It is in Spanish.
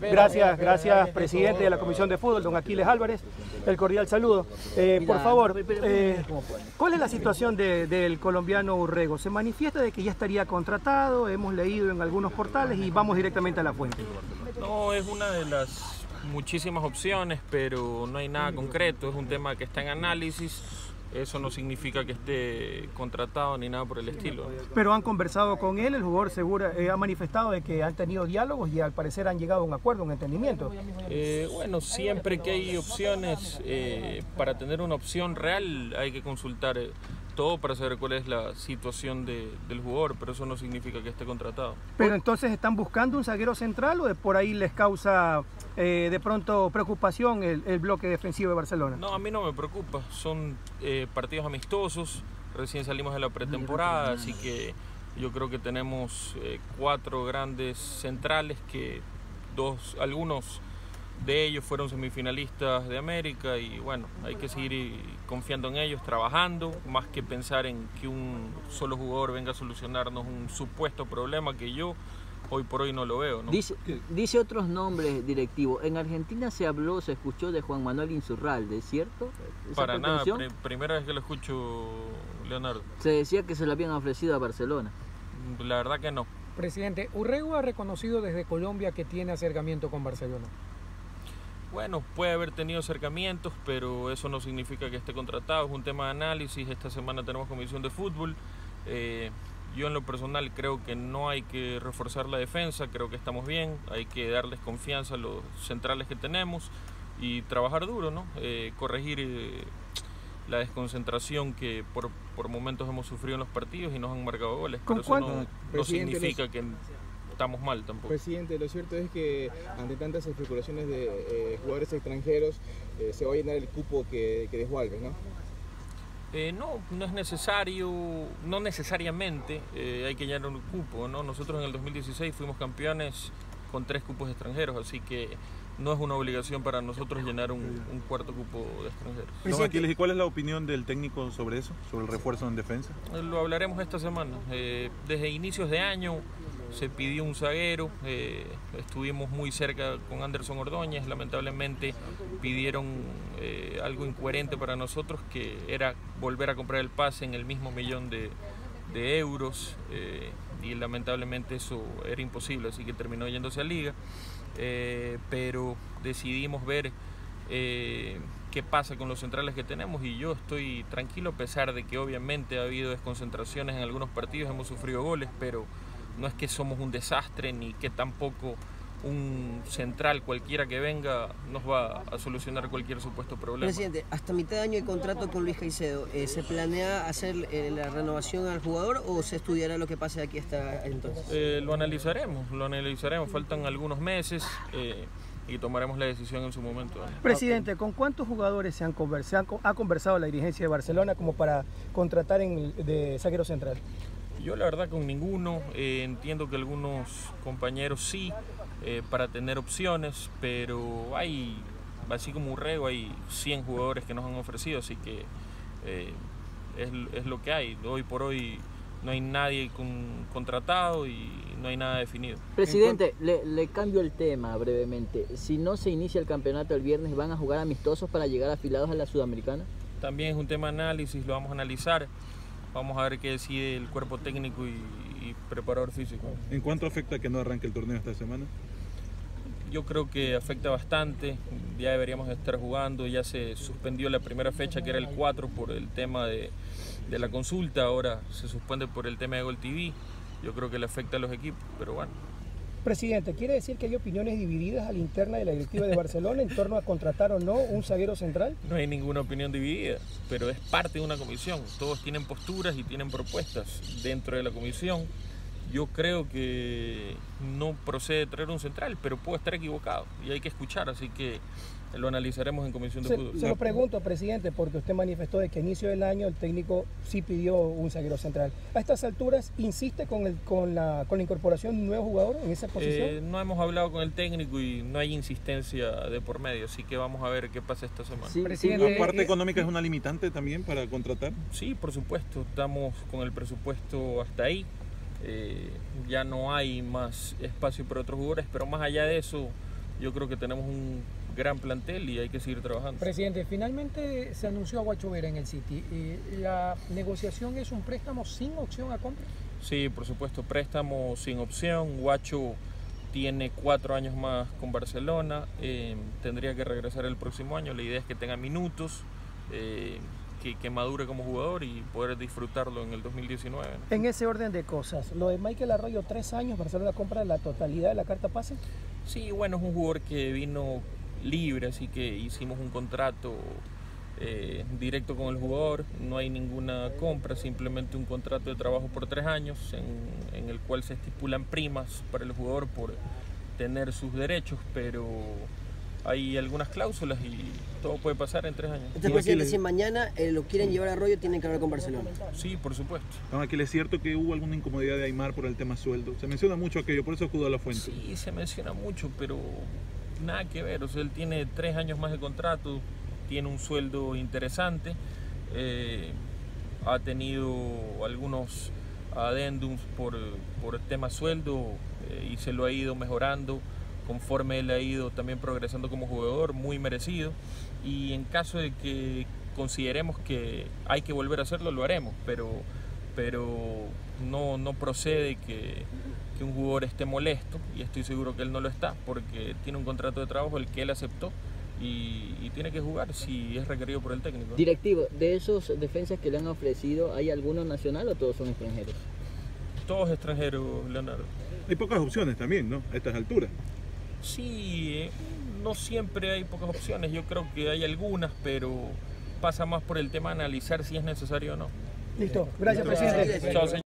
Gracias, gracias, presidente de la Comisión de Fútbol, don Aquiles Álvarez. El cordial saludo. Eh, por favor, eh, ¿cuál es la situación de- del colombiano Urrego? Se manifiesta de que ya estaría contratado, hemos leído en algunos portales y vamos directamente a la fuente. No, es una de las muchísimas opciones, pero no hay nada concreto. Es un tema que está en análisis. Eso no significa que esté contratado ni nada por el estilo. Pero han conversado con él, el jugador seguro eh, ha manifestado de que han tenido diálogos y al parecer han llegado a un acuerdo, un entendimiento. Eh, bueno, siempre que hay opciones, eh, para tener una opción real hay que consultar todo para saber cuál es la situación de- del jugador, pero eso no significa que esté contratado. Pero entonces están buscando un zaguero central o de por ahí les causa eh, de pronto preocupación el, el bloque defensivo de Barcelona. No, a mí no me preocupa. Son eh, partidos amistosos. Recién salimos de la pretemporada, así que yo creo que tenemos eh, cuatro grandes centrales que dos, algunos de ellos fueron semifinalistas de América y bueno, hay que seguir confiando en ellos, trabajando, más que pensar en que un solo jugador venga a solucionarnos un supuesto problema que yo hoy por hoy no lo veo. ¿no? Dice, dice otros nombres directivos. En Argentina se habló, se escuchó de Juan Manuel Insurralde, ¿cierto? ¿Esa Para nada, pri- primera vez que lo escucho, Leonardo. Se decía que se lo habían ofrecido a Barcelona. La verdad que no. Presidente, Urrego ha reconocido desde Colombia que tiene acercamiento con Barcelona. Bueno, puede haber tenido acercamientos, pero eso no significa que esté contratado. Es un tema de análisis. Esta semana tenemos comisión de fútbol. Eh, yo en lo personal creo que no hay que reforzar la defensa, creo que estamos bien. Hay que darles confianza a los centrales que tenemos y trabajar duro, ¿no? Eh, corregir eh, la desconcentración que por, por momentos hemos sufrido en los partidos y nos han marcado goles. ¿Con Pero eso no, significa que estamos mal tampoco. Presidente, lo cierto es que ante tantas especulaciones de eh, jugadores extranjeros eh, se va a llenar el cupo que, que dejó Alves, ¿no? Eh, no, no es necesario, no necesariamente eh, hay que llenar un cupo, ¿no? Nosotros en el 2016 fuimos campeones con tres cupos extranjeros, así que no es una obligación para nosotros llenar un, un cuarto cupo de extranjeros. Don Aquiles, ¿y cuál es la opinión del técnico sobre eso, sobre el refuerzo en defensa? Lo hablaremos esta semana. Eh, desde inicios de año se pidió un zaguero, eh, estuvimos muy cerca con Anderson Ordóñez, lamentablemente pidieron eh, algo incoherente para nosotros, que era volver a comprar el pase en el mismo millón de, de euros, eh, y lamentablemente eso era imposible, así que terminó yéndose a liga, pero decidimos ver qué pasa con los centrales que tenemos y yo estoy tranquilo a pesar de que obviamente ha habido desconcentraciones en algunos partidos, hemos sufrido goles, pero no es que somos un desastre ni que tampoco un central cualquiera que venga nos va a solucionar cualquier supuesto problema. Presidente, hasta mitad de año hay contrato con Luis Caicedo. Eh, ¿Se planea hacer eh, la renovación al jugador o se estudiará lo que pase de aquí hasta entonces? Eh, lo analizaremos, lo analizaremos, faltan algunos meses eh, y tomaremos la decisión en su momento. Presidente, ¿con cuántos jugadores se han conversado, ha conversado la dirigencia de Barcelona como para contratar en, de zaguero central? Yo la verdad con ninguno, eh, entiendo que algunos compañeros sí, eh, para tener opciones, pero hay, así como Urrego, hay 100 jugadores que nos han ofrecido, así que eh, es, es lo que hay. Hoy por hoy no hay nadie con, contratado y no hay nada definido. Presidente, le, le cambio el tema brevemente. Si no se inicia el campeonato el viernes, ¿van a jugar amistosos para llegar afilados a la Sudamericana? También es un tema de análisis, lo vamos a analizar, vamos a ver qué decide el cuerpo técnico y, y preparador físico. ¿En cuánto afecta que no arranque el torneo esta semana? Yo creo que afecta bastante, ya deberíamos estar jugando, ya se suspendió la primera fecha que era el 4 por el tema de, de la consulta, ahora se suspende por el tema de Gol TV, yo creo que le afecta a los equipos, pero bueno. Presidente, ¿quiere decir que hay opiniones divididas a la interna de la directiva de Barcelona en torno a contratar o no un zaguero central? No hay ninguna opinión dividida, pero es parte de una comisión. Todos tienen posturas y tienen propuestas dentro de la comisión. Yo creo que no procede traer un central, pero puedo estar equivocado y hay que escuchar, así que lo analizaremos en comisión de Se, fútbol. se lo pregunto, presidente, porque usted manifestó de que a inicio del año el técnico sí pidió un zaguero central. A estas alturas, ¿insiste con, el, con, la, con la incorporación de un nuevo jugador en esa posición? Eh, no hemos hablado con el técnico y no hay insistencia de por medio, así que vamos a ver qué pasa esta semana. Sí, Presidente, ¿La parte económica es una limitante también para contratar? Sí, por supuesto, estamos con el presupuesto hasta ahí. Eh, ya no hay más espacio para otros jugadores, pero más allá de eso, yo creo que tenemos un gran plantel y hay que seguir trabajando. Presidente, finalmente se anunció a Guacho Vera en el City. ¿La negociación es un préstamo sin opción a compra? Sí, por supuesto, préstamo sin opción. Guacho tiene cuatro años más con Barcelona, eh, tendría que regresar el próximo año. La idea es que tenga minutos, eh, que, que madure como jugador y poder disfrutarlo en el 2019. ¿no? En ese orden de cosas, lo de Michael Arroyo, tres años, Barcelona compra la totalidad de la carta pase. Sí, bueno, es un jugador que vino libre, así que hicimos un contrato eh, directo con el jugador, no hay ninguna compra, simplemente un contrato de trabajo por tres años en, en el cual se estipulan primas para el jugador por tener sus derechos, pero hay algunas cláusulas y todo puede pasar en tres años. Entonces, presidente, si mañana eh, lo quieren llevar a Arroyo, tienen que hablar con Barcelona. Sí, por supuesto. Don Aquil, ¿es cierto que hubo alguna incomodidad de Aymar por el tema sueldo? Se menciona mucho aquello, por eso acudo a la fuente. Sí, se menciona mucho, pero nada que ver. O sea, él tiene tres años más de contrato, tiene un sueldo interesante, eh, ha tenido algunos adendums por, por el tema sueldo eh, y se lo ha ido mejorando conforme él ha ido también progresando como jugador, muy merecido. Y en caso de que consideremos que hay que volver a hacerlo, lo haremos, pero, pero no, no procede que, que un jugador esté molesto, y estoy seguro que él no lo está, porque tiene un contrato de trabajo el que él aceptó y, y tiene que jugar si es requerido por el técnico. Directivo, de esos defensas que le han ofrecido, ¿hay alguno nacional o todos son extranjeros? Todos extranjeros, Leonardo. Hay pocas opciones también, ¿no? A estas alturas. Sí, eh, no siempre hay pocas opciones, yo creo que hay algunas, pero pasa más por el tema de analizar si es necesario o no. Listo, gracias presidente.